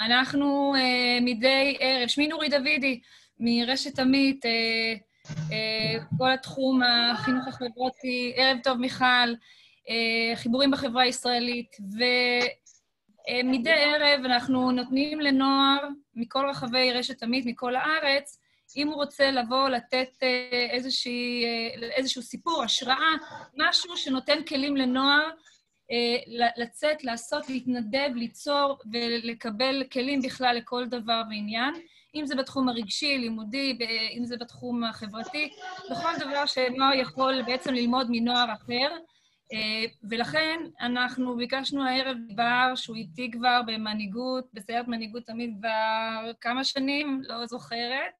אנחנו מדי ערב, שמי נורי דוידי, מרשת עמית, כל התחום החינוך החברתי, ערב טוב מיכל, חיבורים בחברה הישראלית, ומדי ערב אנחנו נותנים לנוער מכל רחבי רשת עמית, מכל הארץ, אם הוא רוצה לבוא לתת איזשהו סיפור, השראה, משהו שנותן כלים לנוער לצאת, לעשות, להתנדב, ליצור ולקבל כלים בכלל לכל דבר ועניין, אם זה בתחום הרגשי, לימודי, אם זה בתחום החברתי, בכל דבר שנוער יכול בעצם ללמוד מנוער אחר. ולכן אנחנו ביקשנו הערב בר, שהוא איתי כבר במנהיגות, בסיירת מנהיגות תמיד כבר כמה שנים, לא זוכרת,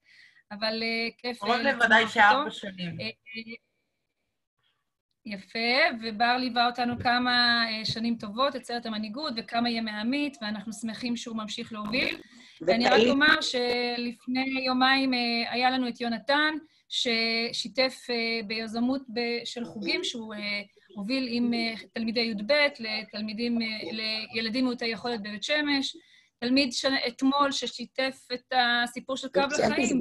אבל כיף... קרוב לוודאי שארבע שנים. יפה, ובר ליווה אותנו כמה שנים טובות, את סיירת המנהיגות וכמה ימי עמית, ואנחנו שמחים שהוא ממשיך להוביל. ואני רק אומר שלפני יומיים היה לנו את יונתן, ששיתף ביזמות של חוגים שהוא הוביל עם תלמידי י"ב לתלמידים, לילדים מעוטי יכולת בבית שמש, תלמיד אתמול ששיתף את הסיפור של קו לחיים,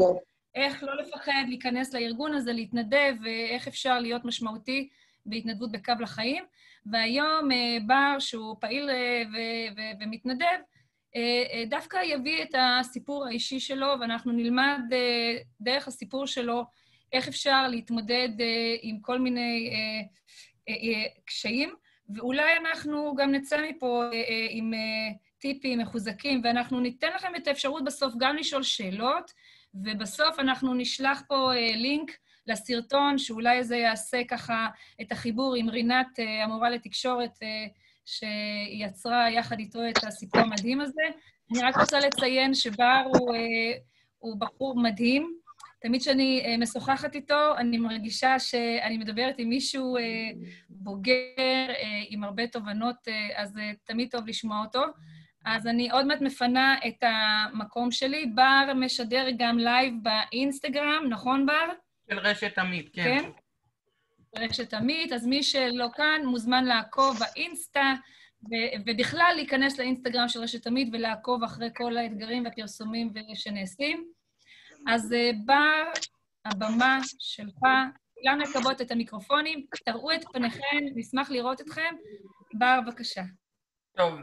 איך לא לפחד להיכנס לארגון הזה, להתנדב, ואיך אפשר להיות משמעותי בהתנדבות בקו לחיים. והיום בר, שהוא פעיל ומתנדב, דווקא יביא את הסיפור האישי שלו, ואנחנו נלמד דרך הסיפור שלו איך אפשר להתמודד עם כל מיני קשיים, ואולי אנחנו גם נצא מפה עם טיפים מחוזקים, ואנחנו ניתן לכם את האפשרות בסוף גם לשאול שאלות, ובסוף אנחנו נשלח פה לינק לסרטון, שאולי זה יעשה ככה את החיבור עם רינת, המורה לתקשורת, שיצרה יחד איתו את הסיפור המדהים הזה. אני רק רוצה לציין שבר הוא, הוא בחור מדהים. תמיד כשאני משוחחת איתו, אני מרגישה שאני מדברת עם מישהו בוגר, עם הרבה תובנות, אז תמיד טוב לשמוע אותו. אז אני עוד מעט מפנה את המקום שלי. בר משדר גם live באינסטגרם, נכון, בר? של רשת עמית, כן. כן? רשת עמית, אז מי שלא כאן מוזמן לעקוב באינסטה, ובכלל להיכנס לאינסטגרם של רשת עמית ולעקוב אחרי כל האתגרים והפרסומים שנעשים. אז בר, הבמה שלך, כולם לכבות את המיקרופונים, תראו את פניכם, נשמח לראות אתכם. בר, בבקשה. טוב,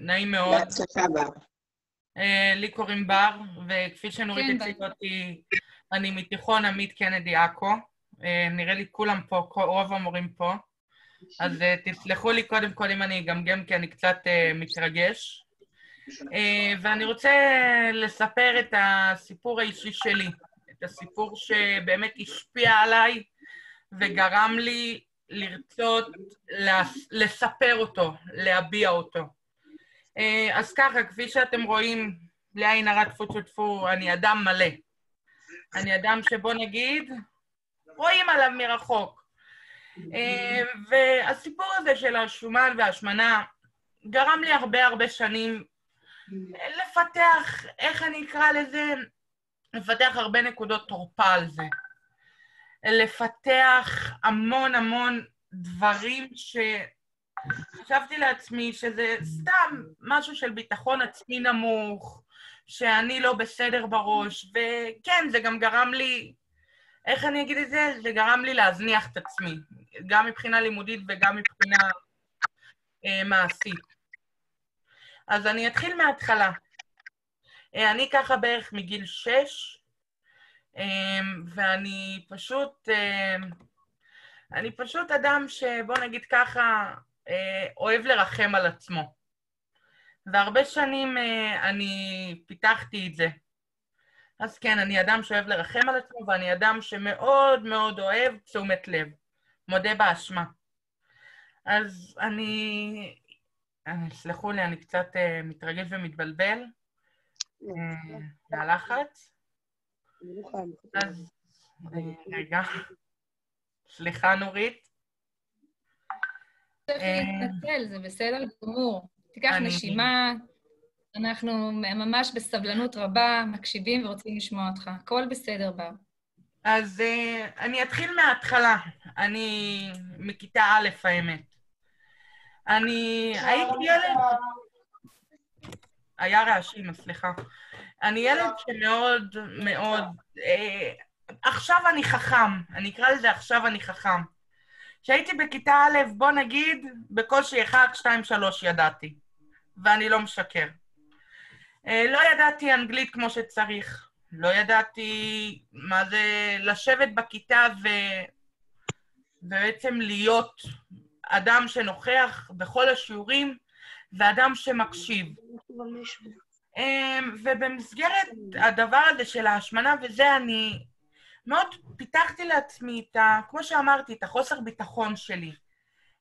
נעים מאוד. בהצלחה, בר. לי קוראים בר, וכפי שנורית הציגה אותי, אני מתיכון עמית קנדי עכו. נראה לי כולם פה, רוב המורים פה. אז תסלחו לי קודם כל אם אני אגמגם, כי אני קצת מתרגש. ואני רוצה לספר את הסיפור האישי שלי, את הסיפור שבאמת השפיע עליי וגרם לי לרצות לספר אותו, להביע אותו. אז ככה, כפי שאתם רואים, בלי עין הרע טפו טפו טפו, אני אדם מלא. אני אדם שבוא נגיד, רואים עליו מרחוק. והסיפור הזה של השומן וההשמנה גרם לי הרבה הרבה שנים לפתח, איך אני אקרא לזה? לפתח הרבה נקודות תורפה על זה. לפתח המון המון דברים שחשבתי לעצמי שזה סתם משהו של ביטחון עצמי נמוך, שאני לא בסדר בראש, וכן, זה גם גרם לי, איך אני אגיד את זה? זה גרם לי להזניח את עצמי, גם מבחינה לימודית וגם מבחינה אה, מעשית. אז אני אתחיל מההתחלה. אני ככה בערך מגיל שש, ואני פשוט, אני פשוט אדם שבוא נגיד ככה, אוהב לרחם על עצמו. והרבה שנים אני פיתחתי את זה. אז כן, אני אדם שאוהב לרחם על עצמו, ואני אדם שמאוד מאוד אוהב תשומת לב. מודה באשמה. אז אני... סלחו לי, אני קצת מתרגש ומתבלבל. מהלחץ. אז רגע. סליחה, נורית. צריך להתנצל, זה בסדר גמור. תיקח נשימה, אנחנו ממש בסבלנות רבה מקשיבים ורוצים לשמוע אותך. הכל בסדר, בר. אז אני אתחיל מההתחלה. אני מכיתה א', האמת. אני הייתי ילד... היה רעשים, סליחה. אני ילד שמאוד מאוד... אה, עכשיו אני חכם, אני אקרא לזה עכשיו אני חכם. כשהייתי בכיתה א', בוא נגיד, בקושי 1, 2, 3 ידעתי, ואני לא משקר. אה, לא ידעתי אנגלית כמו שצריך, לא ידעתי מה זה לשבת בכיתה ו... ובעצם להיות אדם שנוכח בכל השיעורים ואדם שמקשיב. אמ, ובמסגרת הדבר הזה של ההשמנה וזה, אני מאוד פיתחתי לעצמי את ה... כמו שאמרתי, את החוסר ביטחון שלי,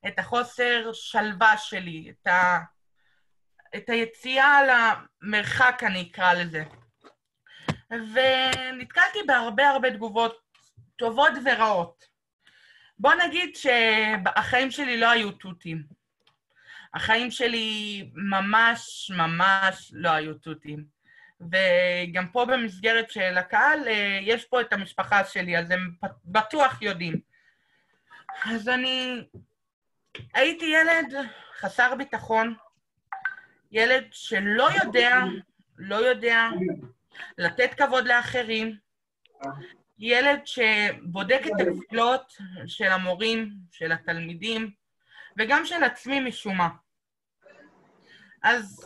את החוסר שלווה שלי, את, ה, את היציאה למרחק, אני אקרא לזה. ונתקלתי בהרבה הרבה תגובות טובות ורעות. בוא נגיד שהחיים שלי לא היו תותים. החיים שלי ממש ממש לא היו תותים. וגם פה במסגרת של הקהל, אה, יש פה את המשפחה שלי, אז הם בטוח יודעים. אז אני הייתי ילד חסר ביטחון, ילד שלא יודע, לא יודע לתת כבוד לאחרים, ילד שבודק את הגבולות של המורים, של התלמידים, וגם של עצמי משום מה. אז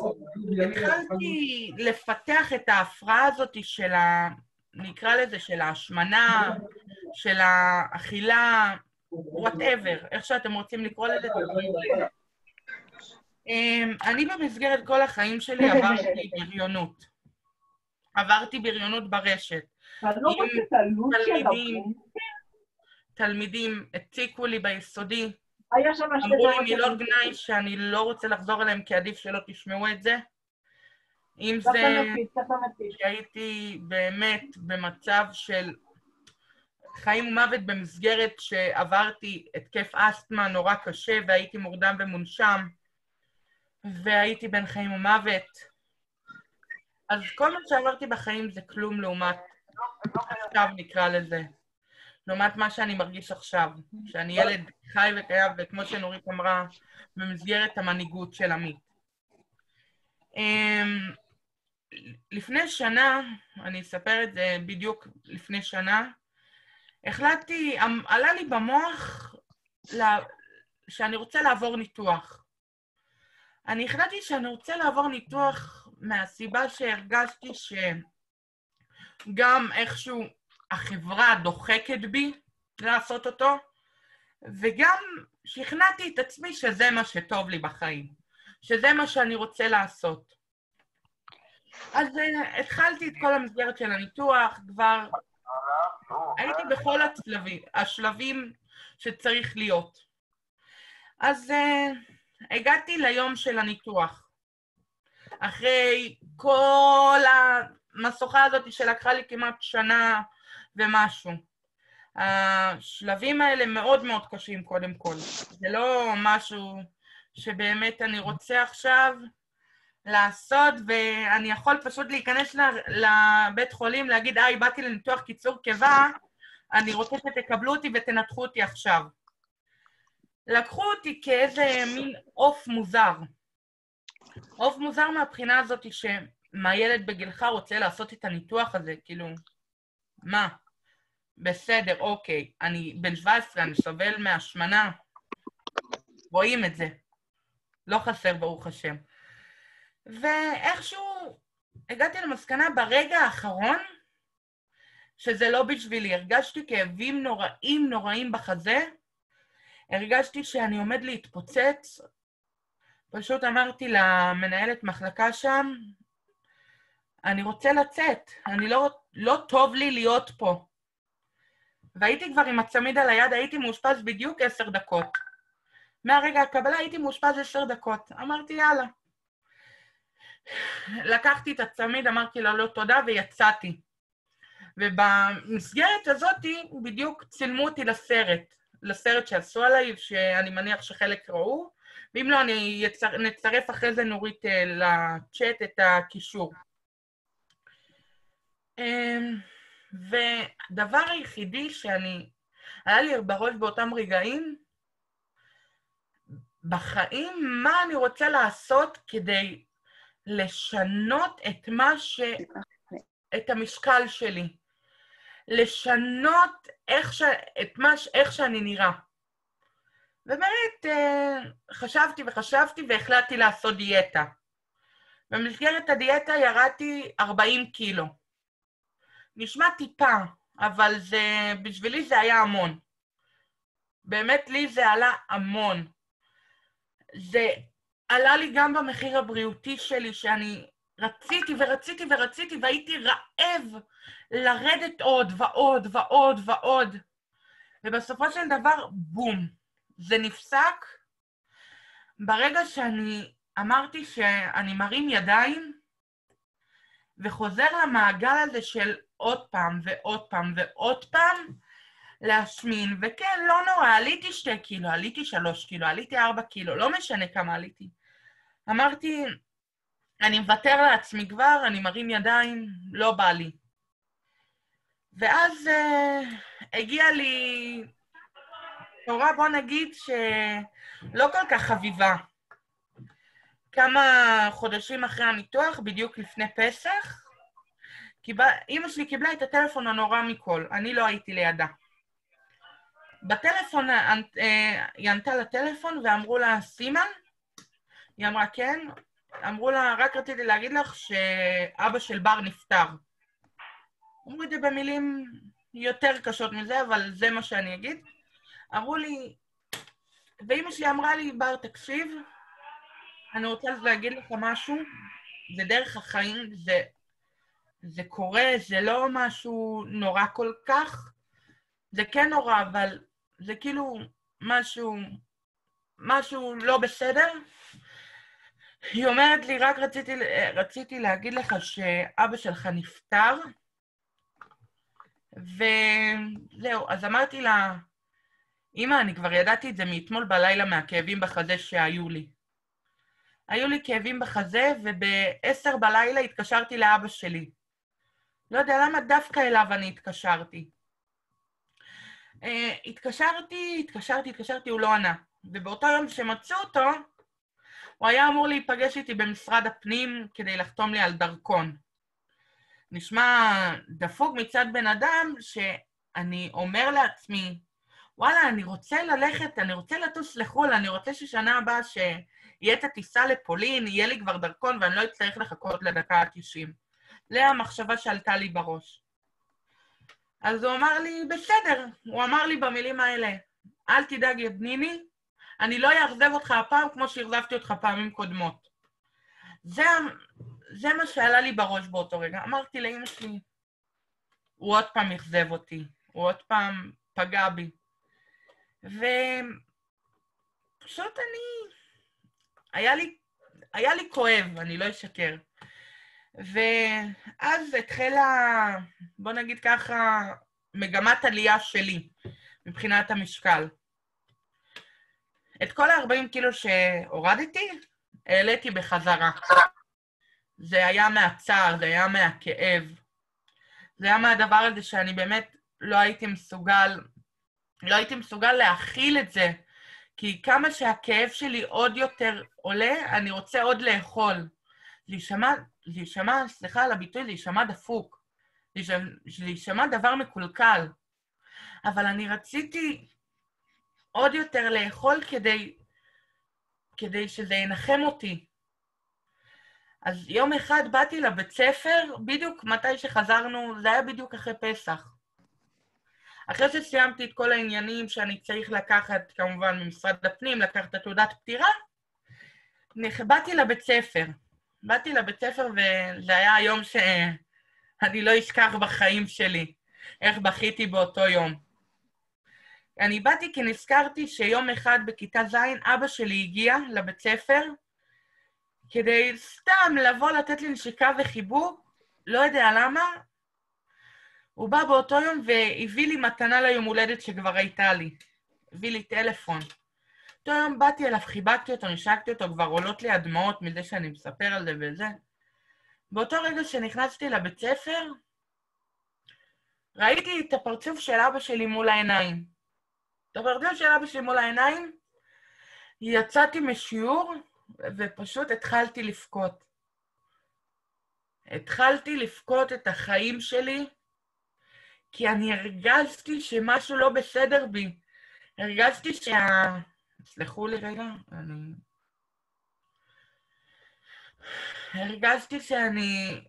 התחלתי לפתח את ההפרעה הזאת של ה... נקרא לזה של ההשמנה, של האכילה, וואטאבר, איך שאתם רוצים לקרוא לזה. אמ, אני במסגרת כל החיים שלי עברתי בריונות. עברתי בריונות ברשת. לא תלמידים, תלמידים הציקו לי ביסודי, אמרו לי מילות גנאי שאני לא רוצה לחזור אליהם כי עדיף שלא תשמעו את זה. אם זה שהייתי באמת במצב של חיים ומוות במסגרת שעברתי התקף אסתמה נורא קשה והייתי מורדם ומונשם והייתי בין חיים ומוות. אז כל מה שעברתי בחיים זה כלום לעומת עכשיו נקרא לזה. לעומת מה שאני מרגיש עכשיו, שאני ילד חי וקיים, וכמו שנורית אמרה, במסגרת המנהיגות של עמית. אמ, לפני שנה, אני אספר את זה בדיוק לפני שנה, החלטתי, אמ, עלה לי במוח שאני רוצה לעבור ניתוח. אני החלטתי שאני רוצה לעבור ניתוח מהסיבה שהרגשתי שגם איכשהו החברה דוחקת בי לעשות אותו, וגם שכנעתי את עצמי שזה מה שטוב לי בחיים, שזה מה שאני רוצה לעשות. אז uh, התחלתי את כל המסגרת של הניתוח, כבר הייתי בכל הצלבים, השלבים שצריך להיות. אז uh, הגעתי ליום של הניתוח. אחרי כל המשוכה הזאת שלקחה לי כמעט שנה ומשהו. השלבים האלה מאוד מאוד קשים קודם כל. זה לא משהו שבאמת אני רוצה עכשיו לעשות, ואני יכול פשוט להיכנס לבית חולים, להגיד, היי, באתי לניתוח קיצור קיבה, אני רוצה שתקבלו אותי ותנתחו אותי עכשיו. לקחו אותי כאיזה מין עוף מוזר. עוף מוזר מהבחינה הזאת שמה ילד בגילך רוצה לעשות את הניתוח הזה, כאילו, מה? בסדר, אוקיי, אני בן 17, אני סובל מהשמנה. רואים את זה. לא חסר, ברוך השם. ואיכשהו הגעתי למסקנה ברגע האחרון שזה לא בשבילי. הרגשתי כאבים נוראים נוראים בחזה, הרגשתי שאני עומד להתפוצץ. פשוט אמרתי למנהלת מחלקה שם, אני רוצה לצאת, אני לא, לא טוב לי להיות פה. והייתי כבר עם הצמיד על היד, הייתי מאושפז בדיוק עשר דקות. מהרגע הקבלה הייתי מאושפז עשר דקות. אמרתי, יאללה. לקחתי את הצמיד, אמרתי לה לא תודה ויצאתי. ובמסגרת הזאת בדיוק צילמו אותי לסרט, לסרט שעשו עליי, שאני מניח שחלק ראו, ואם לא, אני יצר, נצרף אחרי זה נורית אה, לצ'אט את הקישור. אמ, והדבר היחידי שאני, היה לי בראש באותם רגעים, בחיים, מה אני רוצה לעשות כדי לשנות את מה ש... את המשקל שלי. לשנות איך, ש... את מה... איך שאני נראה. ובאמת אה, חשבתי וחשבתי והחלטתי לעשות דיאטה. במסגרת הדיאטה ירדתי 40 קילו. נשמע טיפה, אבל זה, בשבילי זה היה המון. באמת לי זה עלה המון. זה עלה לי גם במחיר הבריאותי שלי, שאני רציתי ורציתי ורציתי והייתי רעב לרדת עוד ועוד ועוד ועוד. ובסופו של דבר, בום, זה נפסק ברגע שאני אמרתי שאני מרים ידיים וחוזר למעגל הזה של עוד פעם ועוד פעם ועוד פעם להשמין, וכן, לא נורא, עליתי שתי קילו, עליתי שלוש קילו, עליתי ארבע קילו, לא משנה כמה עליתי. אמרתי, אני מוותר לעצמי כבר, אני מרים ידיים, לא בא לי. ואז uh, הגיעה לי תורה, בוא נגיד, שלא כל כך חביבה. כמה חודשים אחרי הניתוח, בדיוק לפני פסח, קיבל... אימא שלי קיבלה את הטלפון הנורא מכל, אני לא הייתי לידה. בטלפון, אה, היא ענתה לטלפון ואמרו לה, סימן? היא אמרה, כן. אמרו לה, רק רציתי להגיד לך שאבא של בר נפטר. אמרו את זה במילים יותר קשות מזה, אבל זה מה שאני אגיד. אמרו לי, ואימא שלי אמרה לי, בר, תקשיב, אני רוצה להגיד לך משהו, זה דרך החיים, זה, זה קורה, זה לא משהו נורא כל כך. זה כן נורא, אבל זה כאילו משהו, משהו לא בסדר. היא אומרת לי, רק רציתי, רציתי להגיד לך שאבא שלך נפטר, וזהו, אז אמרתי לה, אמא, אני כבר ידעתי את זה מאתמול בלילה מהכאבים בחזה שהיו לי. היו לי כאבים בחזה, וב-10 בלילה התקשרתי לאבא שלי. לא יודע למה דווקא אליו אני התקשרתי. Uh, התקשרתי, התקשרתי, התקשרתי, הוא לא ענה. ובאותו יום שמצאו אותו, הוא היה אמור להיפגש איתי במשרד הפנים כדי לחתום לי על דרכון. נשמע דפוק מצד בן אדם שאני אומר לעצמי, וואלה, אני רוצה ללכת, אני רוצה לטוס לחו"ל, אני רוצה ששנה הבאה שיהיה את הטיסה לפולין, יהיה לי כבר דרכון ואני לא אצטרך לחכות לדקה ה-90. זה המחשבה שעלתה לי בראש. אז הוא אמר לי, בסדר, הוא אמר לי במילים האלה, אל תדאג ידניני, אני לא אאכזב אותך הפעם כמו שאכזבתי אותך פעמים קודמות. זה, זה מה שעלה לי בראש באותו רגע. אמרתי לאמא שלי, הוא עוד פעם אכזב אותי, הוא עוד פעם פגע בי. ופשוט אני... היה לי, היה לי כואב, אני לא אשקר. ואז התחילה, בוא נגיד ככה, מגמת עלייה שלי מבחינת המשקל. את כל ה-40 קילו שהורדתי, העליתי בחזרה. זה היה מהצער, זה היה מהכאב. זה היה מהדבר הזה שאני באמת לא הייתי מסוגל, לא הייתי מסוגל להכיל את זה. כי כמה שהכאב שלי עוד יותר עולה, אני רוצה עוד לאכול. זה יישמע, סליחה על הביטוי, זה יישמע דפוק. זה יישמע דבר מקולקל. אבל אני רציתי עוד יותר לאכול כדי, כדי שזה ינחם אותי. אז יום אחד באתי לבית ספר, בדיוק מתי שחזרנו, זה היה בדיוק אחרי פסח. אחרי שסיימתי את כל העניינים שאני צריך לקחת, כמובן, ממשרד הפנים, לקחת את התעודת פטירה, באתי לבית ספר. באתי לבית ספר וזה היה היום שאני לא אשכח בחיים שלי, איך בכיתי באותו יום. אני באתי כי נזכרתי שיום אחד בכיתה ז' אבא שלי הגיע לבית ספר כדי סתם לבוא לתת לי נשיקה וחיבוק, לא יודע למה. הוא בא באותו יום והביא לי מתנה ליום הולדת שכבר הייתה לי. הביא לי טלפון. אותו יום באתי אליו, חיבקתי אותו, נשקתי אותו, כבר עולות לי הדמעות מזה שאני מספר על זה וזה. באותו רגע שנכנסתי לבית ספר, ראיתי את הפרצוף של אבא שלי מול העיניים. את הפרצוף של אבא שלי מול העיניים, יצאתי משיעור ופשוט התחלתי לבכות. התחלתי לבכות את החיים שלי, כי אני הרגשתי שמשהו לא בסדר בי. הרגשתי שה... סלחו לי רגע, אני... הרגשתי שאני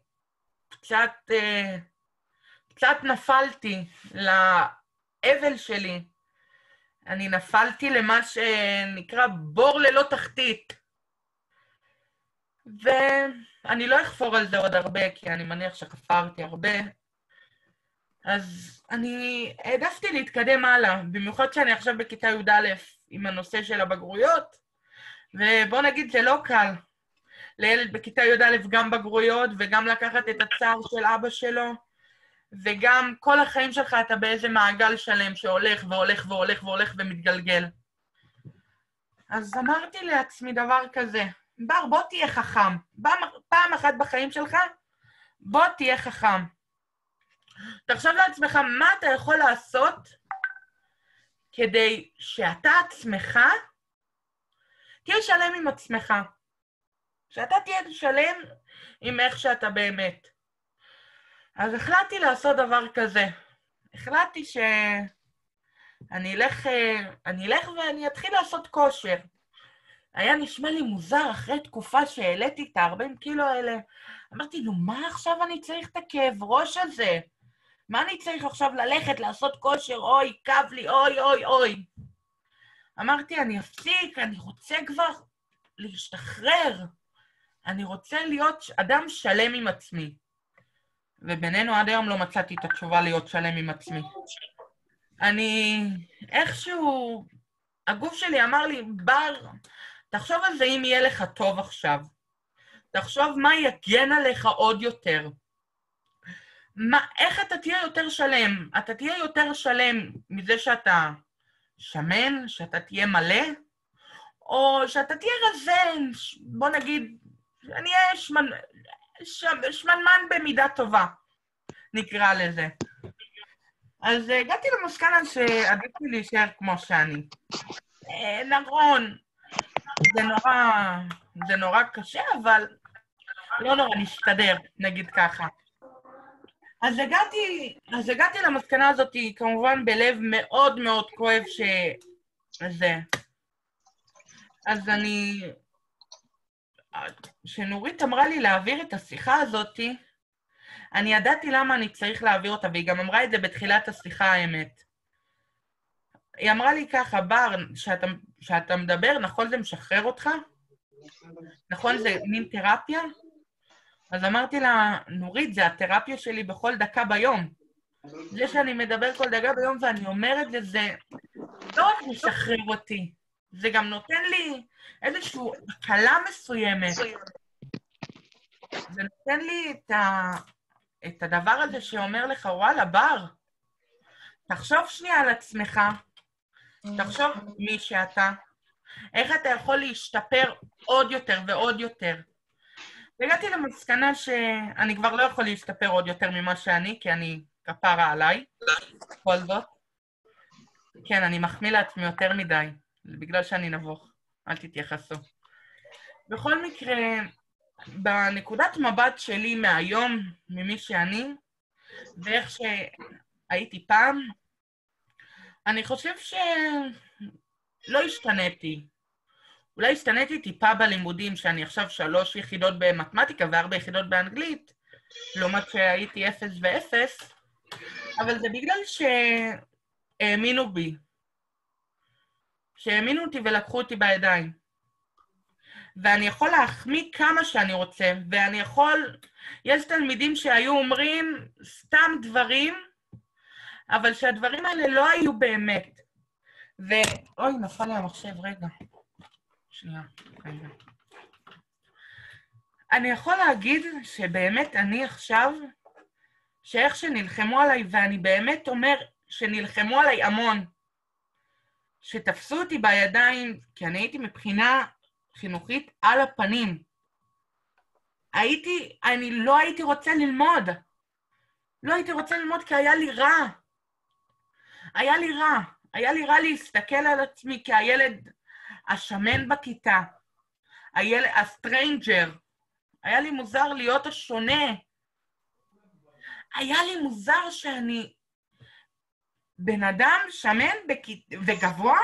קצת, אה, קצת נפלתי לאבל שלי. אני נפלתי למה שנקרא בור ללא תחתית. ואני לא אחפור על זה עוד הרבה, כי אני מניח שחפרתי הרבה. אז אני העדפתי להתקדם הלאה, במיוחד שאני עכשיו בכיתה י"א עם הנושא של הבגרויות, ובוא נגיד, זה לא קל. לילד בכיתה י"א גם בגרויות, וגם לקחת את הצער של אבא שלו, וגם כל החיים שלך אתה באיזה מעגל שלם שהולך והולך והולך והולך ומתגלגל. אז אמרתי לעצמי דבר כזה, בר, בוא תהיה חכם. פעם אחת בחיים שלך, בוא תהיה חכם. תחשוב לעצמך מה אתה יכול לעשות כדי שאתה עצמך תהיה שלם עם עצמך. שאתה תהיה שלם עם איך שאתה באמת. אז החלטתי לעשות דבר כזה. החלטתי שאני אלך, אני אלך ואני אתחיל לעשות כושר. היה נשמע לי מוזר אחרי תקופה שהעליתי את ה-40 קילו האלה. אמרתי, נו, מה עכשיו אני צריך את הכאב ראש הזה? מה אני צריך עכשיו ללכת, לעשות כושר, אוי, כאב לי, אוי, אוי, אוי. אמרתי, אני אפסיק, אני רוצה כבר להשתחרר. אני רוצה להיות אדם שלם עם עצמי. ובינינו עד היום לא מצאתי את התשובה להיות שלם עם עצמי. אני איכשהו, הגוף שלי אמר לי, בר, תחשוב על זה אם יהיה לך טוב עכשיו. תחשוב מה יגן עליך עוד יותר. מה, איך אתה תהיה יותר שלם? אתה תהיה יותר שלם מזה שאתה שמן, שאתה תהיה מלא, או שאתה תהיה רזן, בוא נגיד, אני אהיה שמנ... שמנמן במידה טובה, נקרא לזה. אז הגעתי למסקנה שעדיף לי להישאר כמו שאני. אה, נכון, זה נורא, זה נורא קשה, אבל לא נורא, נסתדר, נגיד ככה. אז הגעתי, אז הגעתי למסקנה הזאת, כמובן בלב מאוד מאוד כואב שזה. אז אני... כשנורית אמרה לי להעביר את השיחה הזאת, אני ידעתי למה אני צריך להעביר אותה, והיא גם אמרה את זה בתחילת השיחה, האמת. היא אמרה לי ככה, בר, שאתה, שאתה מדבר, נכון זה משחרר אותך? נכון זה מין תרפיה? אז אמרתי לה, נורית, זה התרפיה שלי בכל דקה ביום. זה שאני מדבר כל דקה ביום ואני אומרת לזה, לא רק משחרר אותי, זה גם נותן לי איזושהי הקלה מסוימת. זה נותן לי את, ה... את הדבר הזה שאומר לך, וואלה, בר, תחשוב שנייה על עצמך, תחשוב מי שאתה, איך אתה יכול להשתפר עוד יותר ועוד יותר. והגעתי למסקנה שאני כבר לא יכול להשתפר עוד יותר ממה שאני, כי אני כפרה עליי, בכל זאת. כן, אני מחמיא לעצמי יותר מדי, בגלל שאני נבוך, אל תתייחסו. בכל מקרה, בנקודת מבט שלי מהיום, ממי שאני, ואיך שהייתי פעם, אני חושב שלא השתניתי. אולי השתניתי טיפה בלימודים, שאני עכשיו שלוש יחידות במתמטיקה וארבע יחידות באנגלית, לעומת שהייתי אפס ואפס, אבל זה בגלל שהאמינו בי. שהאמינו אותי ולקחו אותי בידיים. ואני יכול להחמיא כמה שאני רוצה, ואני יכול... יש תלמידים שהיו אומרים סתם דברים, אבל שהדברים האלה לא היו באמת. ו... אוי, נפל לי המחשב, רגע. שנייה, רגע. אני יכול להגיד שבאמת אני עכשיו, שאיך שנלחמו עליי, ואני באמת אומר שנלחמו עליי המון, שתפסו אותי בידיים, כי אני הייתי מבחינה חינוכית על הפנים. הייתי, אני לא הייתי רוצה ללמוד. לא הייתי רוצה ללמוד כי היה לי רע. היה לי רע. היה לי רע להסתכל על עצמי כהילד השמן בכיתה, הילד, ה stranger. היה לי מוזר להיות השונה, היה לי מוזר שאני בן אדם שמן בכ... וגבוה,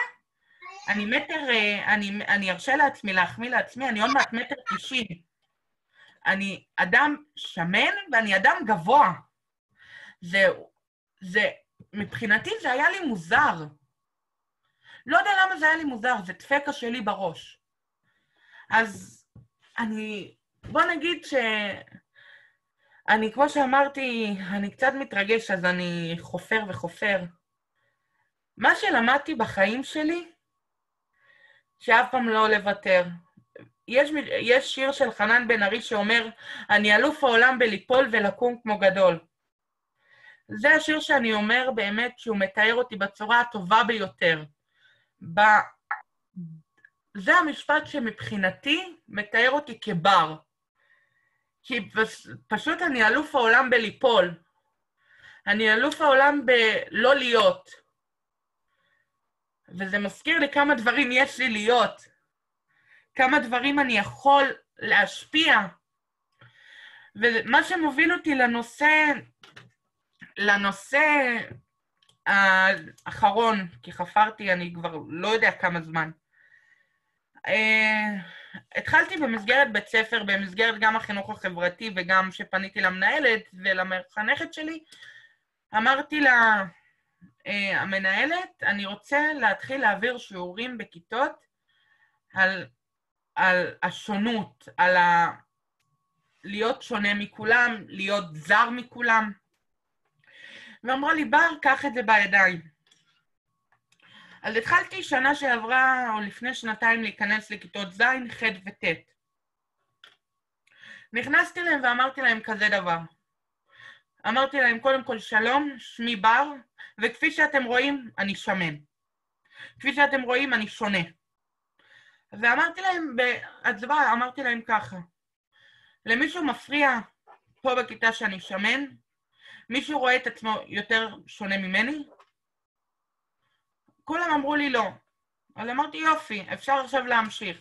אני מטר, אה, אני, אני ארשה לעצמי להחמיא לעצמי, אני עוד מעט מטר תשעים. אני אדם שמן ואני אדם גבוה. זה, זה, מבחינתי זה היה לי מוזר. לא יודע למה זה היה לי מוזר, זה דפקה שלי בראש. אז אני, בוא נגיד ש... אני, כמו שאמרתי, אני קצת מתרגש, אז אני חופר וחופר. מה שלמדתי בחיים שלי, שאף פעם לא לוותר. יש, יש שיר של חנן בן ארי שאומר, אני אלוף העולם בליפול ולקום כמו גדול. זה השיר שאני אומר באמת שהוא מתאר אותי בצורה הטובה ביותר. ב... זה המשפט שמבחינתי מתאר אותי כבר. כי פשוט אני אלוף העולם בליפול. אני אלוף העולם בלא להיות. וזה מזכיר לי כמה דברים יש לי להיות. כמה דברים אני יכול להשפיע. ומה שמוביל אותי לנושא, לנושא האחרון, כי חפרתי, אני כבר לא יודע כמה זמן. Uh, התחלתי במסגרת בית ספר, במסגרת גם החינוך החברתי וגם שפניתי למנהלת ולמחנכת שלי, אמרתי לה, המנהלת, אני רוצה להתחיל להעביר שיעורים בכיתות על, על השונות, על ה... להיות שונה מכולם, להיות זר מכולם. ואמרה לי, בר, קח את זה בידיים. אז התחלתי שנה שעברה, או לפני שנתיים, להיכנס לכיתות ז', ח' וט'. נכנסתי להם ואמרתי להם כזה דבר. אמרתי להם, קודם כל, שלום, שמי בר, וכפי שאתם רואים, אני שמן. כפי שאתם רואים, אני שונה. ואמרתי להם, בהצבעה, אמרתי להם ככה, למישהו מפריע פה בכיתה שאני שמן? מישהו רואה את עצמו יותר שונה ממני? כולם אמרו לי לא. אז אמרתי, יופי, אפשר עכשיו להמשיך.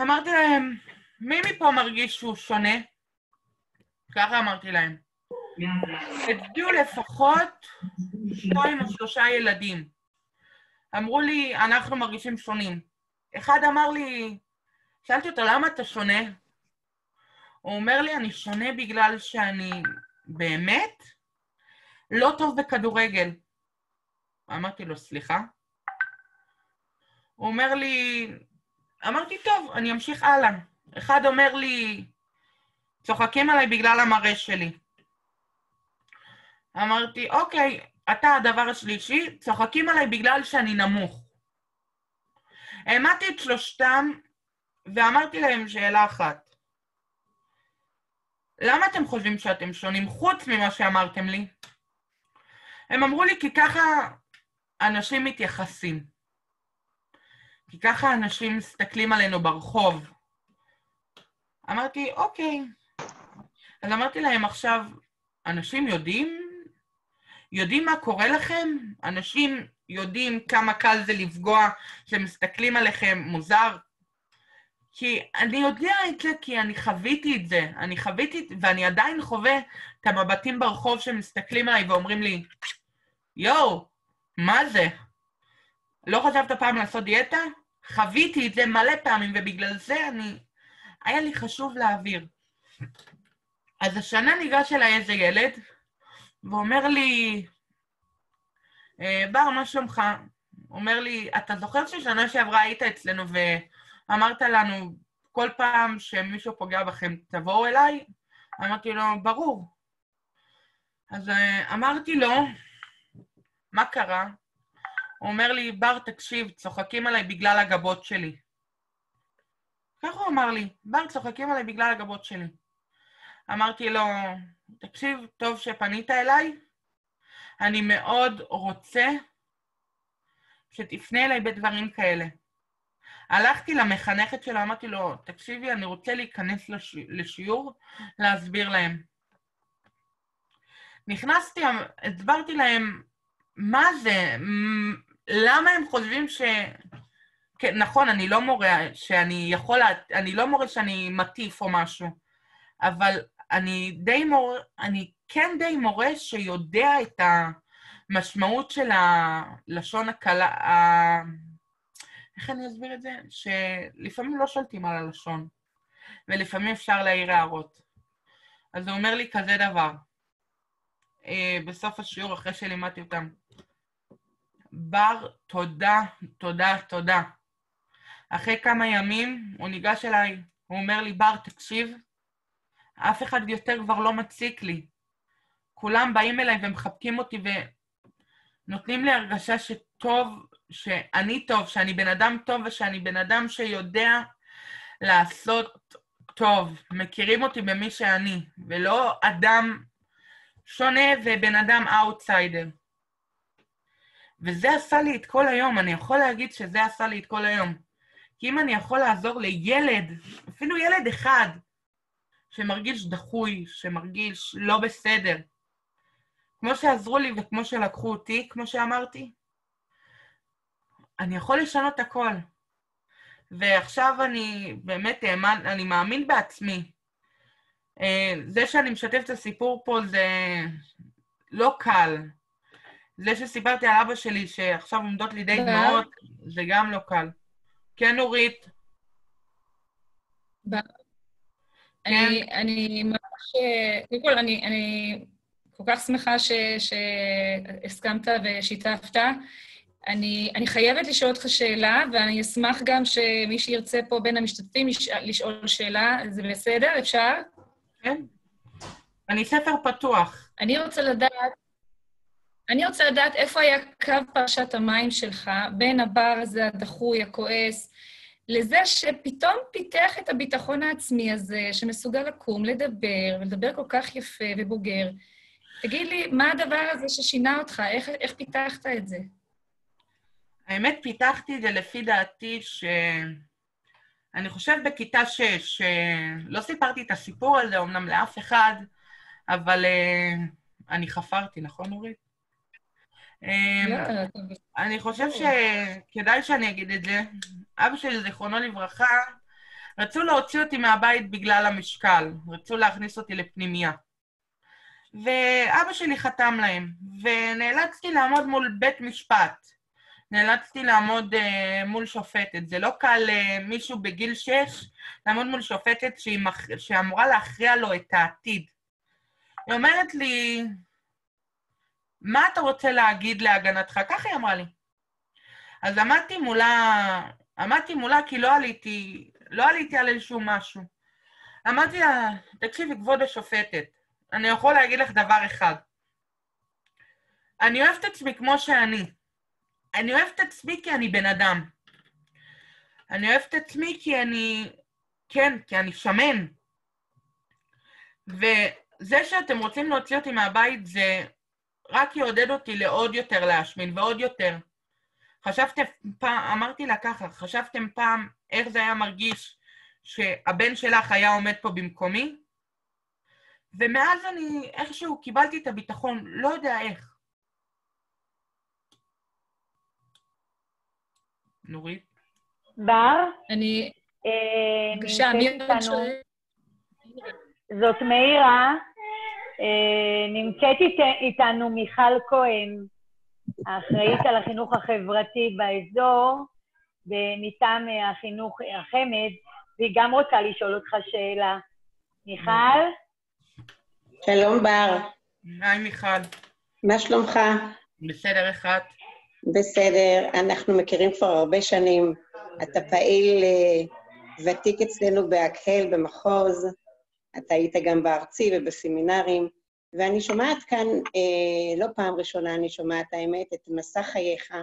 אמרתי להם, מי מפה מרגיש שהוא שונה? ככה אמרתי להם. הצביעו לפחות שתיים או שלושה ילדים. אמרו לי, אנחנו מרגישים שונים. אחד אמר לי, שאלתי אותו, למה אתה שונה? הוא אומר לי, אני שונה בגלל שאני באמת לא טוב בכדורגל. אמרתי לו, סליחה? הוא אומר לי, אמרתי, טוב, אני אמשיך הלאה. אחד אומר לי, צוחקים עליי בגלל המראה שלי. אמרתי, אוקיי, אתה הדבר השלישי, צוחקים עליי בגלל שאני נמוך. העמדתי את שלושתם ואמרתי להם שאלה אחת. למה אתם חושבים שאתם שונים חוץ ממה שאמרתם לי? הם אמרו לי כי ככה אנשים מתייחסים. כי ככה אנשים מסתכלים עלינו ברחוב. אמרתי, אוקיי. אז אמרתי להם עכשיו, אנשים יודעים? יודעים מה קורה לכם? אנשים יודעים כמה קל זה לפגוע כשמסתכלים עליכם מוזר? כי אני יודע את זה כי אני חוויתי את זה. אני חוויתי, ואני עדיין חווה את המבטים ברחוב שמסתכלים עליי ואומרים לי, יואו, מה זה? לא חשבת פעם לעשות דיאטה? חוויתי את זה מלא פעמים, ובגלל זה אני... היה לי חשוב להעביר. אז השנה ניגש אליי איזה ילד, ואומר לי, אה, בר, מה שלומך? אומר לי, אתה זוכר ששנה שעברה היית אצלנו ואמרת לנו, כל פעם שמישהו פוגע בכם, תבואו אליי? אמרתי לו, ברור. אז אה, אמרתי לו, מה קרה? הוא אומר לי, בר, תקשיב, צוחקים עליי בגלל הגבות שלי. ככה הוא אמר לי, בר, צוחקים עליי בגלל הגבות שלי. אמרתי לו, תקשיב, טוב שפנית אליי, אני מאוד רוצה שתפנה אליי בדברים כאלה. הלכתי למחנכת שלו, אמרתי לו, תקשיבי, אני רוצה להיכנס לש... לשיעור, להסביר להם. נכנסתי, הסברתי להם מה זה? למה הם חושבים ש... כן, נכון, אני לא מורה שאני יכול... אני לא מורה שאני מטיף או משהו, אבל אני די מורה, אני כן די מורה שיודע את המשמעות של הלשון הקלה, ה... איך אני אסביר את זה? שלפעמים לא שולטים על הלשון, ולפעמים אפשר להעיר הערות. אז הוא אומר לי כזה דבר, אה, בסוף השיעור, אחרי שלימדתי אותם, בר, תודה, תודה, תודה. אחרי כמה ימים הוא ניגש אליי, הוא אומר לי, בר, תקשיב, אף אחד יותר כבר לא מציק לי. כולם באים אליי ומחבקים אותי ונותנים לי הרגשה שטוב, שאני טוב, שאני בן אדם טוב ושאני בן אדם שיודע לעשות טוב. מכירים אותי במי שאני, ולא אדם שונה ובן אדם אאוטסיידר. וזה עשה לי את כל היום, אני יכול להגיד שזה עשה לי את כל היום. כי אם אני יכול לעזור לילד, אפילו ילד אחד, שמרגיש דחוי, שמרגיש לא בסדר, כמו שעזרו לי וכמו שלקחו אותי, כמו שאמרתי, אני יכול לשנות הכל. ועכשיו אני באמת, אני מאמין בעצמי. אה, זה שאני משתף את הסיפור פה זה לא קל. זה שסיפרתי על אבא שלי שעכשיו עומדות לי די דמעות, זה גם לא קל. כן, נורית. אני, כן. אני ממש... קודם כל, אני, אני כל כך שמחה ש, שהסכמת ושיתפת. אני, אני חייבת לשאול אותך שאלה, ואני אשמח גם שמי שירצה פה בין המשתתפים לשאול שאלה, זה בסדר? אפשר? כן. אני ספר פתוח. אני רוצה לדעת, אני רוצה לדעת איפה היה קו פרשת המים שלך בין הבר הזה הדחוי, הכועס, לזה שפתאום פיתח את הביטחון העצמי הזה, שמסוגל לקום, לדבר, ולדבר כל כך יפה ובוגר. תגיד לי, מה הדבר הזה ששינה אותך? איך, איך פיתחת את זה? האמת, פיתחתי את זה לפי דעתי ש... אני חושב בכיתה שש, לא סיפרתי את הסיפור הזה אמנם לאף אחד, אבל uh, אני חפרתי, נכון, נורית? אמ, אני חושב שכדאי שאני אגיד את זה. אבא שלי, זיכרונו לברכה, רצו להוציא אותי מהבית בגלל המשקל, רצו להכניס אותי לפנימייה. ואבא שלי חתם להם, ונאלצתי לעמוד מול בית משפט. נאלצתי לעמוד uh, מול שופטת. זה לא קל uh, מישהו בגיל שש לעמוד מול שופטת מח... שאמורה להכריע לו את העתיד. היא אומרת לי, מה אתה רוצה להגיד להגנתך? ככה היא אמרה לי. אז עמדתי מולה, עמדתי מולה כי לא עליתי, לא עליתי על איזשהו משהו. אמרתי לה, תקשיבי, כבוד השופטת, אני יכול להגיד לך דבר אחד. אני אוהבת את עצמי כמו שאני. אני אוהבת את עצמי כי אני בן אדם. אני אוהבת את עצמי כי אני... כן, כי אני שמן. וזה שאתם רוצים להוציא אותי מהבית זה רק יעודד אותי לעוד יותר להשמין ועוד יותר. חשבתם פעם, אמרתי לה ככה, חשבתם פעם איך זה היה מרגיש שהבן שלך היה עומד פה במקומי? ומאז אני איכשהו קיבלתי את הביטחון, לא יודע איך. נורית? בר? אני... אה, בבקשה, מי? זאת מאירה. אה, נמצאת איתנו מיכל כהן, האחראית על החינוך החברתי באזור, מטעם החינוך החמ"ד, והיא גם רוצה לשאול אותך שאלה. מיכל? שלום בר. היי מיכל. מה שלומך? בסדר, איך את? בסדר, אנחנו מכירים כבר הרבה שנים. אתה פעיל אה, ותיק אצלנו בהקהל, במחוז, אתה היית גם בארצי ובסמינרים, ואני שומעת כאן, אה, לא פעם ראשונה אני שומעת האמת, את מסע חייך,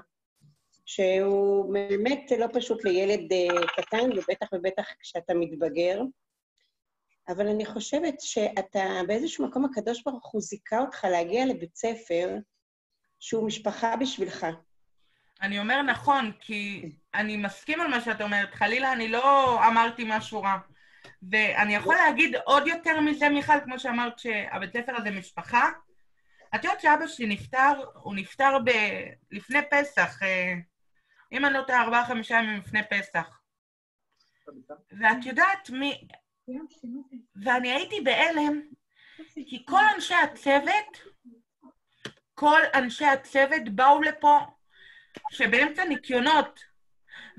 שהוא באמת לא פשוט לילד אה, קטן, ובטח ובטח כשאתה מתבגר. אבל אני חושבת שאתה, באיזשהו מקום הקדוש ברוך הוא זיכה אותך להגיע לבית ספר שהוא משפחה בשבילך. אני אומר נכון, כי אני מסכים על מה שאת אומרת. חלילה, אני לא אמרתי משהו רע. ואני יכול להגיד עוד יותר מזה, מיכל, כמו שאמרת, שהבית ספר הזה משפחה. את יודעת שאבא שלי נפטר, הוא נפטר ב... לפני פסח, אה, אם אני לא טועה, ארבעה, חמישה ימים לפני פסח. ואת יודעת מי... ואני הייתי בהלם, כי כל אנשי הצוות, כל אנשי הצוות באו לפה שבאמצע ניקיונות,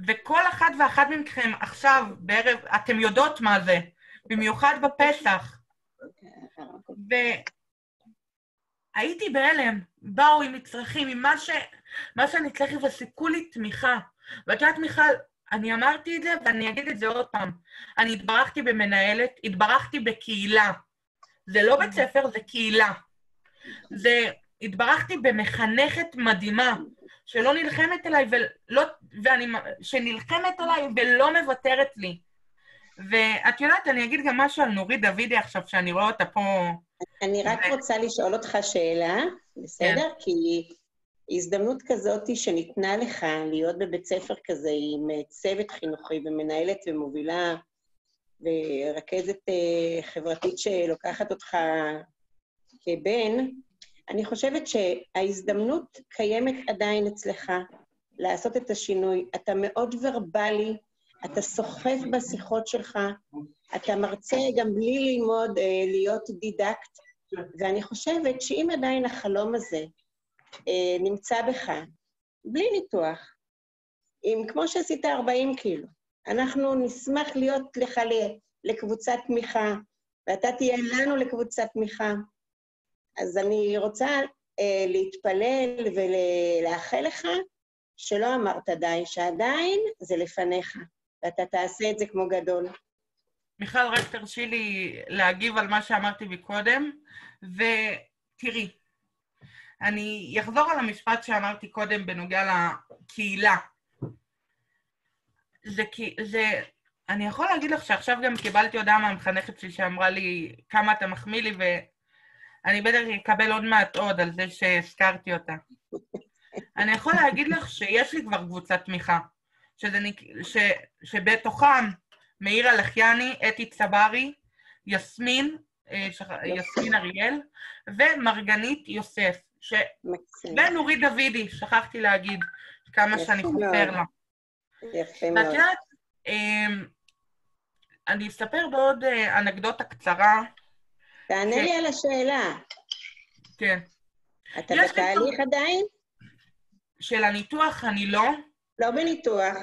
וכל אחת ואחת מכם עכשיו, בערב, אתם יודעות מה זה, במיוחד בפסח. והייתי בהלם, באו עם מצרכים, עם מה, ש... מה שאני צריך, וסיפקו לי תמיכה. ואת יודעת, מיכל, אני אמרתי את זה ואני אגיד את זה עוד פעם. אני התברכתי במנהלת, התברכתי בקהילה. זה לא בית ספר, זה קהילה. זה... התברכתי במחנכת מדהימה, שלא נלחמת אליי ולא... ואני... שנלחמת עליי ולא מוותרת לי. ואת יודעת, אני אגיד גם משהו על נורית דוידי עכשיו, שאני רואה אותה פה... אני רק ו... רוצה לשאול אותך שאלה, בסדר? כן. כי הזדמנות כזאת שניתנה לך להיות בבית ספר כזה עם אה, צוות חינוכי ומנהלת ומובילה ורכזת אה, חברתית שלוקחת אותך כבן, אני חושבת שההזדמנות קיימת עדיין אצלך לעשות את השינוי. אתה מאוד ורבלי, אתה סוחף בשיחות שלך, אתה מרצה גם בלי ללמוד אה, להיות דידקט, ואני חושבת שאם עדיין החלום הזה אה, נמצא בך, בלי ניתוח, אם כמו שעשית 40 קילו, אנחנו נשמח להיות לך לקבוצת תמיכה, ואתה תהיה לנו לקבוצת תמיכה. אז אני רוצה אה, להתפלל ולאחל לך שלא אמרת די, שעדיין זה לפניך, ואתה תעשה את זה כמו גדול. מיכל, רק תרשי לי להגיב על מה שאמרתי מקודם, ותראי, אני אחזור על המשפט שאמרתי קודם בנוגע לקהילה. זה, זה, אני יכול להגיד לך שעכשיו גם קיבלתי הודעה מהמחנכת שלי שאמרה לי כמה אתה מחמיא לי, ואני בטח אקבל עוד מעט עוד על זה שהזכרתי אותה. אני יכול להגיד לך שיש לי כבר קבוצת תמיכה, שזה, ש, שבתוכם מאירה לחיאני, אתי צברי, יסמין, אה, יסמין אריאל, ומרגנית יוסף. ש... ונורית דוידי, שכחתי להגיד כמה שאני חופר לה. יפה מאוד. ואת יודעת, אמ, אני אספר בעוד אה, אנקדוטה קצרה. תענה לי על השאלה. כן. אתה בתהליך עדיין? של הניתוח אני לא. לא בניתוח.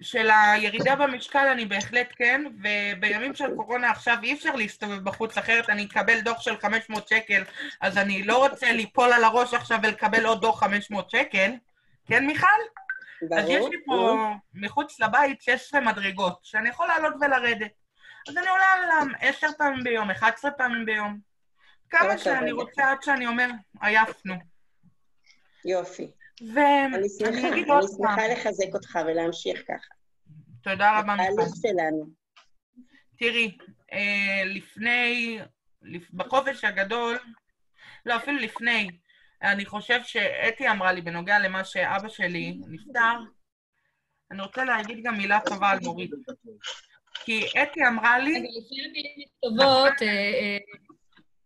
של הירידה במשקל אני בהחלט כן, ובימים של קורונה עכשיו אי אפשר להסתובב בחוץ, אחרת אני אקבל דוח של 500 שקל, אז אני לא רוצה ליפול על הראש עכשיו ולקבל עוד דוח 500 שקל. כן, מיכל? ברור. אז יש לי פה מחוץ לבית 16 מדרגות, שאני יכול לעלות ולרדת. אז אני עולה עליהם 10 פעמים ביום, 11 פעמים ביום. כמה שאני רוצה עד שאני אומר, עייפנו. יופי. ואני אגיד עוד פעם. אני שמחה לחזק אותך ולהמשיך ככה. תודה רבה, מיכל. התהליך שלנו. תראי, אה, לפני, בחופש הגדול, לא, אפילו לפני, אני חושב שאתי אמרה לי בנוגע למה שאבא שלי נפטר, אני רוצה להגיד גם מילה טובה על נורית. כי אתי אמרה לי... לפני המילים טובות, אה, אה,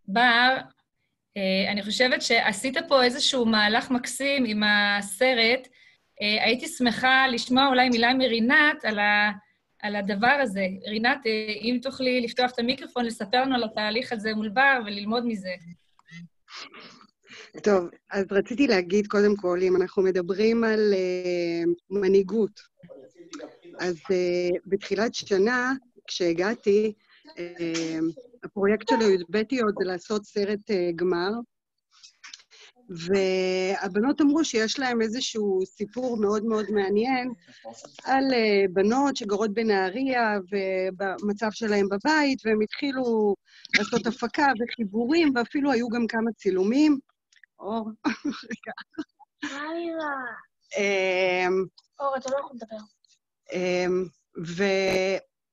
בר, אה, אני חושבת שעשית פה איזשהו מהלך מקסים עם הסרט. הייתי שמחה לשמוע אולי מילה מרינת על, ה, על הדבר הזה. רינת, אם תוכלי לפתוח את המיקרופון, לספר לנו על התהליך הזה מול בר וללמוד מזה. טוב, אז רציתי להגיד, קודם כל, אם אנחנו מדברים על uh, מנהיגות, אז uh, בתחילת שנה, כשהגעתי, uh, הפרויקט של הי"ביות זה לעשות סרט uh, גמר, והבנות אמרו שיש להם איזשהו סיפור מאוד מאוד מעניין על uh, בנות שגרות בנהריה ובמצב שלהם בבית, והם התחילו לעשות הפקה וחיבורים, ואפילו היו גם כמה צילומים. אור, רגע. אמ, אור, אתה לא יכול לדבר. אמ,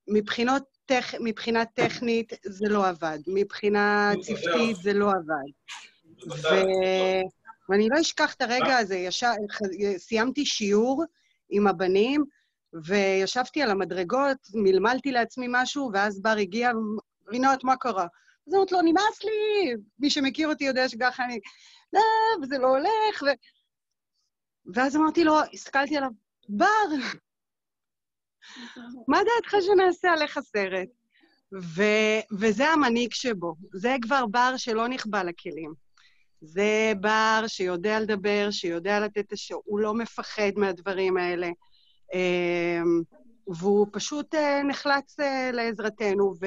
ומבחינות טכ... מבחינה טכנית זה לא עבד, מבחינה צוותית זה לא עבד. ו... ואני לא אשכח את הרגע הזה, ישר... סיימתי שיעור עם הבנים, וישבתי על המדרגות, מלמלתי לעצמי משהו, ואז בר הגיע, רינות, מה קרה? אז אמרתי לו, נמאס לי, מי שמכיר אותי יודע שככה אני... לא, וזה לא הולך, ו... ואז אמרתי לו, הסתכלתי עליו, בר, מה דעתך שנעשה עליך סרט? ו- וזה המנהיג שבו. זה כבר בר שלא נכבה לכלים. זה בר שיודע לדבר, שיודע לתת את השואו, הוא לא מפחד מהדברים האלה. אמ, והוא פשוט אה, נחלץ אה, לעזרתנו, ו...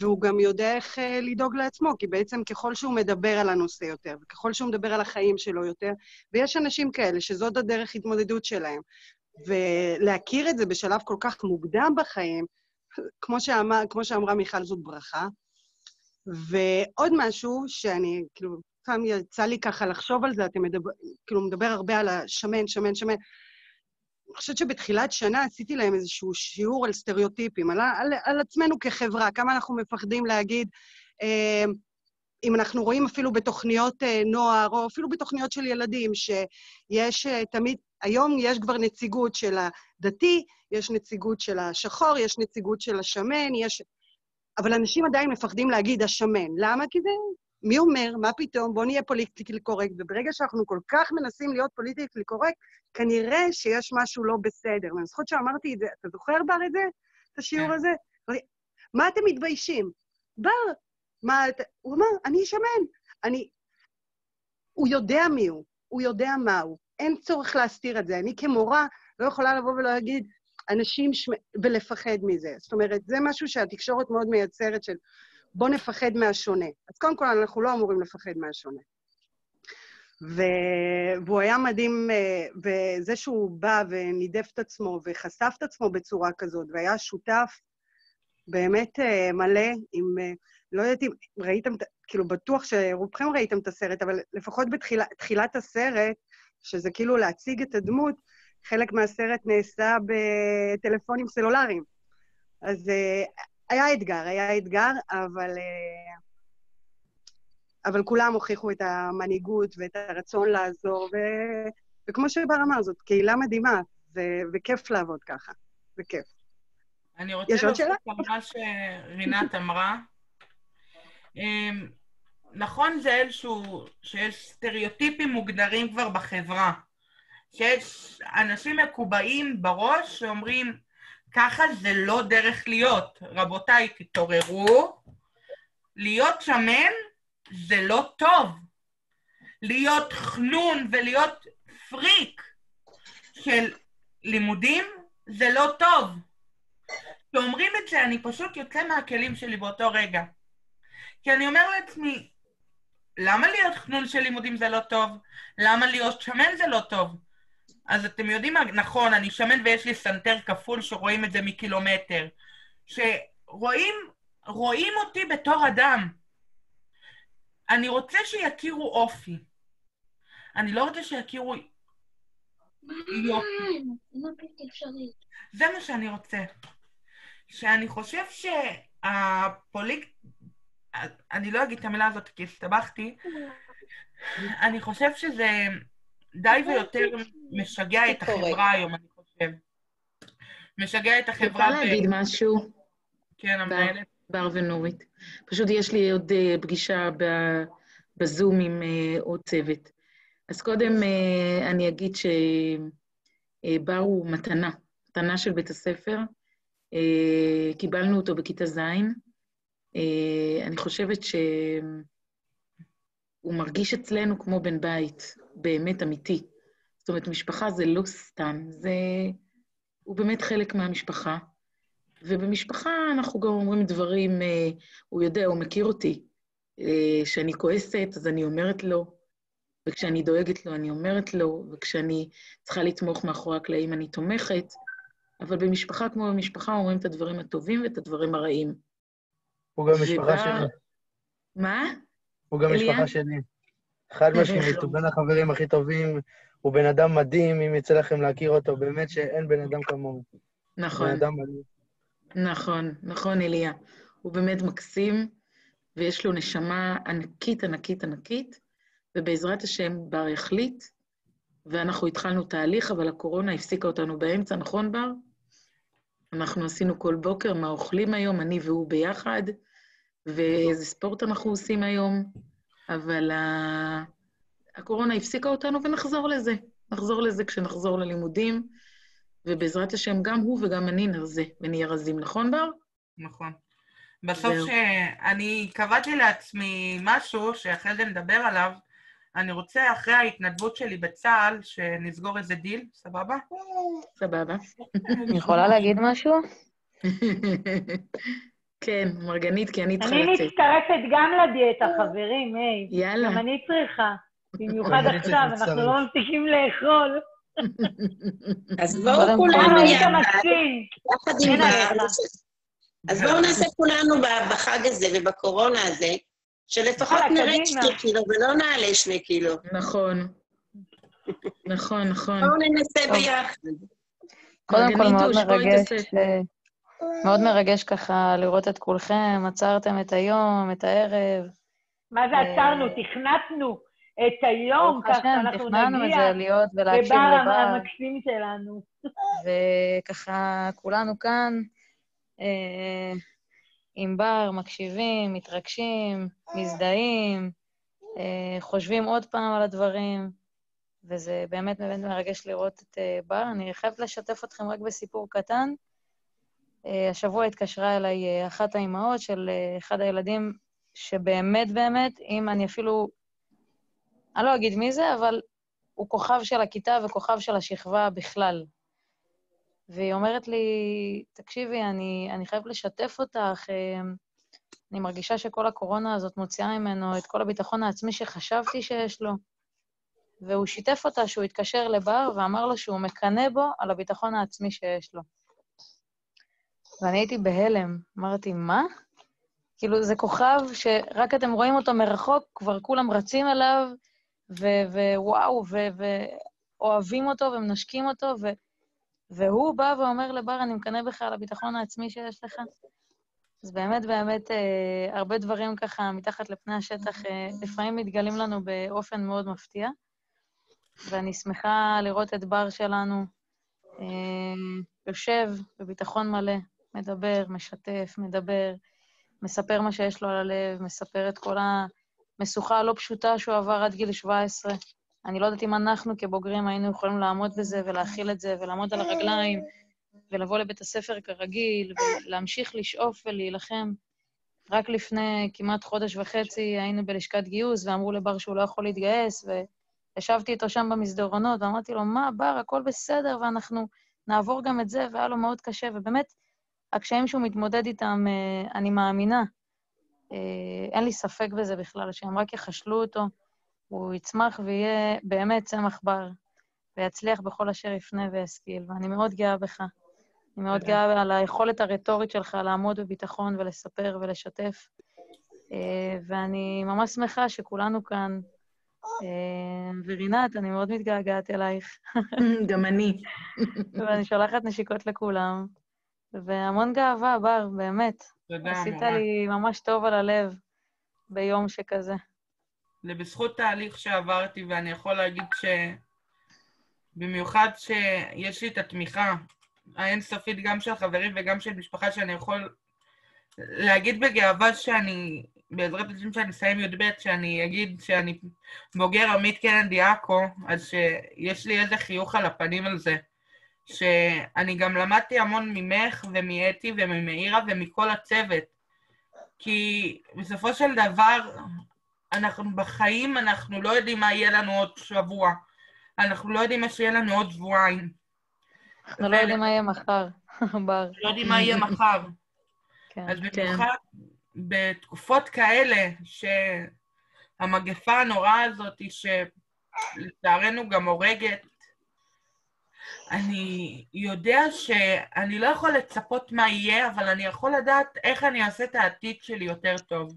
והוא גם יודע איך אה, לדאוג לעצמו, כי בעצם ככל שהוא מדבר על הנושא יותר, וככל שהוא מדבר על החיים שלו יותר, ויש אנשים כאלה שזאת הדרך התמודדות שלהם, ולהכיר את זה בשלב כל כך מוקדם בחיים, כמו, שאמר, כמו שאמרה מיכל, זאת ברכה. ועוד משהו שאני, כאילו, פעם יצא לי ככה לחשוב על זה, אתם מדבר, כאילו, מדבר הרבה על השמן, שמן, שמן. אני חושבת שבתחילת שנה עשיתי להם איזשהו שיעור על סטריאוטיפים, על, על, על עצמנו כחברה, כמה אנחנו מפחדים להגיד, אה, אם אנחנו רואים אפילו בתוכניות אה, נוער, או אפילו בתוכניות של ילדים, שיש אה, תמיד, היום יש כבר נציגות של הדתי, יש נציגות של השחור, יש נציגות של השמן, יש... אבל אנשים עדיין מפחדים להגיד השמן. למה? כי זה מי אומר, מה פתאום, בואו נהיה politically correct, וברגע שאנחנו כל כך מנסים להיות politically correct, כנראה שיש משהו לא בסדר. ואני זוכרת שאמרתי את זה, אתה זוכר, בר, את זה? את השיעור כן. הזה? מה אתם מתביישים? בר, מה אתה... הוא אמר, אני שמן. אני... הוא יודע מי הוא, הוא יודע מה הוא. אין צורך להסתיר את זה. אני כמורה לא יכולה לבוא ולהגיד, אנשים שמ... ולפחד מזה. זאת אומרת, זה משהו שהתקשורת מאוד מייצרת של בוא נפחד מהשונה. אז קודם כל, אנחנו לא אמורים לפחד מהשונה. ו... והוא היה מדהים, אה, וזה שהוא בא ונידף את עצמו וחשף את עצמו בצורה כזאת, והיה שותף באמת אה, מלא עם... אה, לא יודעת אם ראיתם, כאילו, בטוח שרובכם ראיתם את הסרט, אבל לפחות בתחילת הסרט, שזה כאילו להציג את הדמות, חלק מהסרט נעשה בטלפונים סלולריים. אז היה אתגר, היה אתגר, אבל, אה, אבל כולם הוכיחו את המנהיגות ואת הרצון לעזור, ו, וכמו שבר אמר, זאת קהילה מדהימה, ו, וכיף לעבוד ככה, זה כיף. אני רוצה להוסיף על מה שרינת אמרה. נכון זה איזשהו, שיש סטריאוטיפים מוגדרים כבר בחברה. שיש אנשים מקובעים בראש שאומרים, ככה זה לא דרך להיות. רבותיי, תתעוררו. להיות שמן זה לא טוב. להיות חנון ולהיות פריק של לימודים זה לא טוב. כשאומרים את זה, אני פשוט יוצא מהכלים שלי באותו רגע. כי אני אומר לעצמי, למה להיות חנון של לימודים זה לא טוב? למה להיות שמן זה לא טוב? אז אתם יודעים מה, נכון, אני שמן ויש לי סנטר כפול שרואים את זה מקילומטר. שרואים רואים אותי בתור אדם. אני רוצה שיכירו אופי. אני לא רוצה שיכירו יופי. זה מה שאני רוצה. שאני חושב שהפוליק... אני לא אגיד את המילה הזאת כי הסתבכתי. אני חושב שזה די ויותר משגע את החברה היום, אני חושב. משגע את החברה... אני להגיד משהו? כן, המנהלת. בר ונורית. פשוט יש לי עוד אה, פגישה בזום עם אה, עוד צוות. אז קודם אה, אני אגיד שבר הוא מתנה, מתנה של בית הספר. קיבלנו אותו בכיתה ז'. אני חושבת שהוא מרגיש אצלנו כמו בן בית. באמת אמיתי. זאת אומרת, משפחה זה לא סתם, זה... הוא באמת חלק מהמשפחה. ובמשפחה אנחנו גם אומרים דברים, אה, הוא יודע, הוא מכיר אותי. אה, כשאני כועסת, אז אני אומרת לו, וכשאני דואגת לו, אני אומרת לו, וכשאני צריכה לתמוך מאחורי הקלעים, אני תומכת. אבל במשפחה כמו במשפחה אומרים את הדברים הטובים ואת הדברים הרעים. הוא גם משפחה שלי. מה? הוא גם משפחה שלי. חד משמעית, הוא בין החברים הכי טובים, הוא בן אדם מדהים, אם יצא לכם להכיר אותו, באמת שאין בן אדם כמוהו. נכון. בן אדם מדהים. נכון, נכון, אליה. הוא באמת מקסים, ויש לו נשמה ענקית, ענקית, ענקית, ובעזרת השם בר יחליט, ואנחנו התחלנו תהליך, אבל הקורונה הפסיקה אותנו באמצע, נכון, בר? אנחנו עשינו כל בוקר מה אוכלים היום, אני והוא ביחד, ואיזה ספורט אנחנו עושים היום. אבל הקורונה הפסיקה אותנו ונחזור לזה. נחזור לזה כשנחזור ללימודים, ובעזרת השם גם הוא וגם אני נרזה ונהיה רזים, נכון, בר? נכון. בסוף שאני קבעתי לעצמי משהו שאחרי זה נדבר עליו, אני רוצה אחרי ההתנדבות שלי בצה"ל, שנסגור איזה דיל, סבבה? סבבה. אני יכולה להגיד משהו? כן, מרגנית, כי אני צריכה אני לצאת. מצטרפת גם לדיאטה, חברים, היי. יאללה. גם אני צריכה. במיוחד אני עכשיו, אנחנו. לא מפסיקים לאכול. אז בואו כולנו יחד? יחד עם. אז בואו נעשה כולנו בחג הזה ובקורונה הזה, שלפחות נרד. שני קילו ולא נעלה שני קילו. נכון. נכון, נכון. בואו ננסה. ביחד. קודם כל, מאוד מרגש, מאוד מרגש ככה לראות את כולכם, עצרתם את היום, את הערב. מה זה אה, עצרנו? תכנתנו את היום, כך השם, שאנחנו תכננו את נגיע זה להיות ולהקשיב לבר לבר, המקסים שלנו. וככה כולנו כאן אה, עם בר, מקשיבים, מתרגשים, מזדהים, אה, חושבים עוד פעם על הדברים, וזה באמת באמת מרגש לראות את בר. אני חייבת לשתף אתכם רק בסיפור קטן. אה, השבוע התקשרה אליי אה, אחת האימהות של אה, אחד הילדים, שבאמת באמת, אם אני אפילו, אני לא אגיד מי זה, אבל הוא כוכב של הכיתה וכוכב של השכבה בכלל. והיא אומרת לי, תקשיבי, אני, אני חייבת לשתף אותך, אני מרגישה שכל הקורונה הזאת מוציאה ממנו את כל הביטחון העצמי שחשבתי שיש לו. והוא שיתף אותה שהוא התקשר לבר ואמר לו שהוא מקנא בו על הביטחון העצמי שיש לו. ואני הייתי בהלם. אמרתי, מה? כאילו, זה כוכב שרק אתם רואים אותו מרחוק, כבר כולם רצים אליו, ו- ווואו, ואוהבים אותו ומנשקים אותו, ו- והוא בא ואומר לבר, אני מקנא בך על הביטחון העצמי שיש לך. אז באמת, באמת, אה, הרבה דברים ככה מתחת לפני השטח אה, לפעמים מתגלים לנו באופן מאוד מפתיע, ואני שמחה לראות את בר שלנו אה, יושב בביטחון מלא, מדבר, משתף, מדבר, מספר מה שיש לו על הלב, מספר את כל המשוכה הלא פשוטה שהוא עבר עד גיל 17. אני לא יודעת אם אנחנו כבוגרים היינו יכולים לעמוד בזה ולהכיל את זה ולעמוד על הרגליים ולבוא לבית הספר כרגיל ולהמשיך לשאוף ולהילחם. רק לפני כמעט חודש וחצי היינו בלשכת גיוס ואמרו לבר שהוא לא יכול להתגייס, וישבתי איתו שם במסדרונות ואמרתי לו, מה, בר, הכל בסדר ואנחנו נעבור גם את זה, והיה לו מאוד קשה, ובאמת, הקשיים שהוא מתמודד איתם, אה, אני מאמינה, אה, אין לי ספק בזה בכלל, שהם רק יחשלו אותו, הוא יצמח ויהיה באמת צמח בר, ויצליח בכל אשר יפנה וישכיל, ואני מאוד גאה בך. אני מאוד גאה על היכולת הרטורית שלך לעמוד בביטחון ולספר ולשתף, אה, ואני ממש שמחה שכולנו כאן. ורינת, אני מאוד מתגעגעת אלייך. גם אני. ואני שולחת נשיקות לכולם, והמון גאווה, בר, באמת. תודה, עשית מורה. לי ממש טוב על הלב ביום שכזה. זה בזכות תהליך שעברתי, ואני יכול להגיד ש... במיוחד שיש לי את התמיכה האינסופית גם של חברים וגם של משפחה, שאני יכול להגיד בגאווה שאני, בעזרת השם שאני אסיים י"ב, שאני אגיד שאני בוגר עמית קנדי עכו, אז שיש לי איזה חיוך על הפנים על זה. שאני גם למדתי המון ממך ומאתי וממאירה ומכל הצוות. כי בסופו של דבר, אנחנו בחיים, אנחנו לא יודעים מה יהיה לנו עוד שבוע. אנחנו לא יודעים מה שיהיה לנו עוד שבועיים. אנחנו לא יודעים מה יהיה מחר, בר. לא יודעים מה יהיה מחר. כן. אז במיוחד בתקופות כאלה, שהמגפה הנוראה הזאת, שלצערנו גם הורגת, אני יודע שאני לא יכול לצפות מה יהיה, אבל אני יכול לדעת איך אני אעשה את העתיד שלי יותר טוב.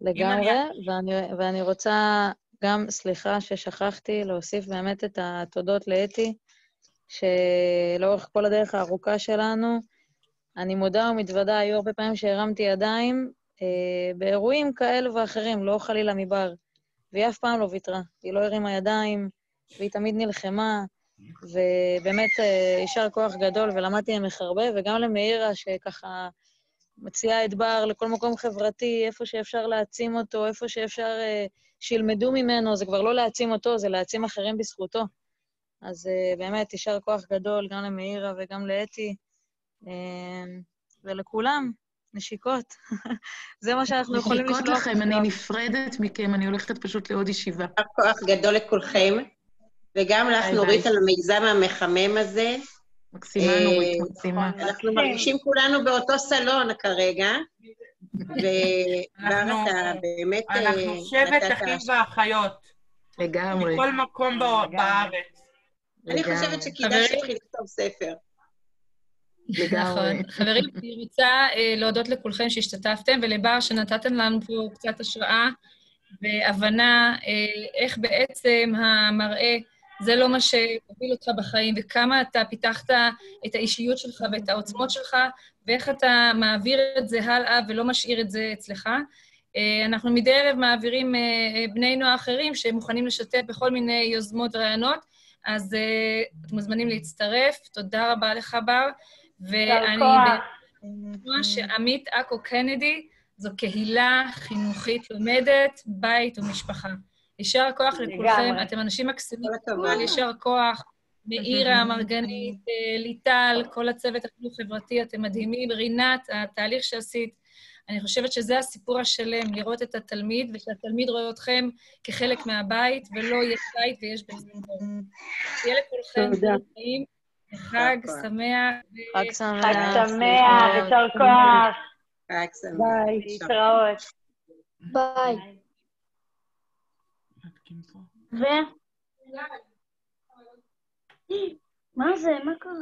לגמרי, ואני, ואני רוצה גם, סליחה ששכחתי, להוסיף באמת את התודות לאתי, שלאורך כל הדרך הארוכה שלנו, אני מודה ומתוודה, היו הרבה פעמים שהרמתי ידיים אה, באירועים כאלו ואחרים, לא חלילה מבר, והיא אף פעם לא ויתרה. היא לא הרימה ידיים, והיא תמיד נלחמה, ובאמת אה, יישר כוח גדול, ולמדתי ממך הרבה, וגם למאירה, שככה מציעה את בר לכל מקום חברתי, איפה שאפשר להעצים אותו, איפה שאפשר אה, שילמדו ממנו, זה כבר לא להעצים אותו, זה להעצים אחרים בזכותו. אז אה, באמת, יישר כוח גדול גם למאירה וגם לאתי, אה, ולכולם. נשיקות. זה מה שאנחנו יכולים לשלוח. נשיקות לכם, אני נפרדת מכם, אני הולכת פשוט לעוד ישיבה. כוח גדול לכולכם, וגם לך, נורית, על המיזם המחמם הזה. מקסימה, אה, נורית, מקסימה. אנחנו מרגישים כולנו באותו סלון כרגע, ובר, אתה באמת... אה, אנחנו שבט אחים ואחיות, לגמרי, מכל מקום בארץ. אני. חושבת שכדאי. שתתחיל לכתוב ספר. לגמרי. נכון. חברים, אני רוצה אה, להודות לכולכם שהשתתפתם, ולבר שנתתם לנו פה קצת השראה והבנה איך בעצם המראה זה לא מה שהוביל אותך בחיים, וכמה אתה פיתחת את האישיות שלך ואת העוצמות שלך, ואיך אתה מעביר את זה הלאה ולא משאיר את זה אצלך. אה, אנחנו מדי ערב מעבירים אה, בני נוער אחרים שמוכנים לשתף בכל מיני יוזמות ורעיונות, אז אה, אתם מוזמנים להצטרף. תודה רבה לך, בר. ואני. בטוחה שעמית עכו קנדי זו קהילה חינוכית לומדת, בית ומשפחה. יישר כוח לכולכם. אתם אנשים מקסימים, כל. יישר כוח. מאירה, מרגנית, אה, ליטל, כל הצוות החינוך חברתי, אתם מדהימים. רינת, התהליך שעשית, אני חושבת שזה הסיפור השלם, לראות את התלמיד, ושהתלמיד רואה אתכם כחלק מהבית, ולא יש בית ויש בית ספר. שיהיה לכולכם חיים, חג. שמח. חג שמח. חג שמח, יישר כוח. חג שמח. ביי. להתראות. ביי. ו... מה זה? מה קרה?